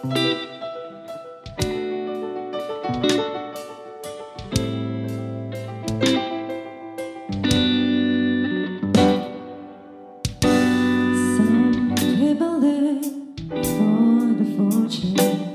Some people live for the fortune.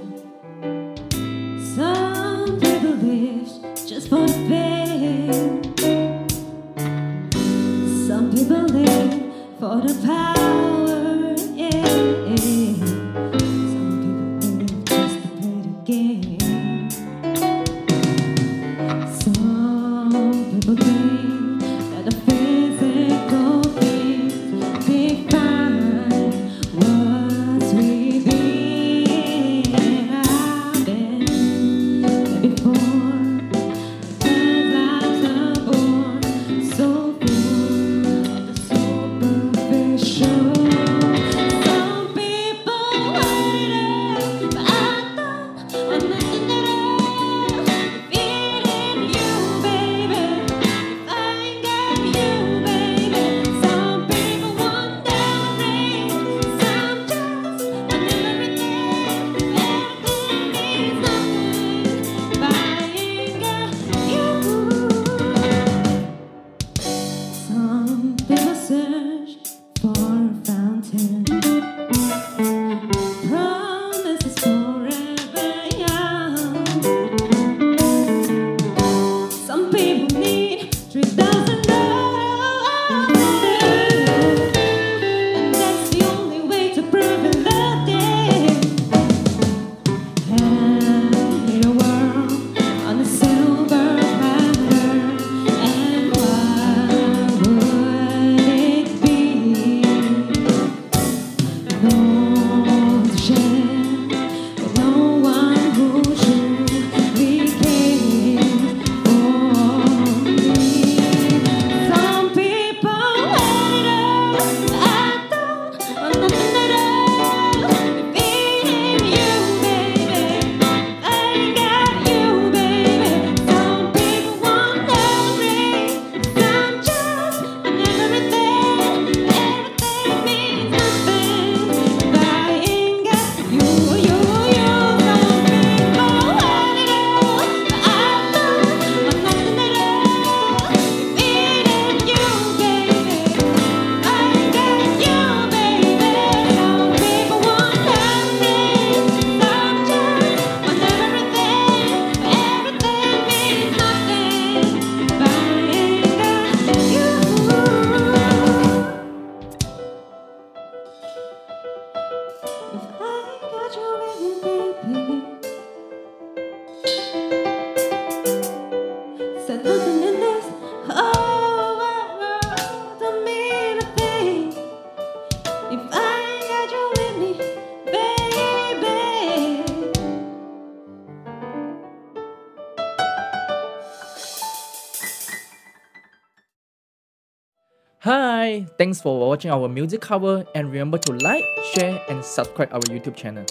Hi! Thanks for watching our music cover and remember to like, share and subscribe our YouTube channel.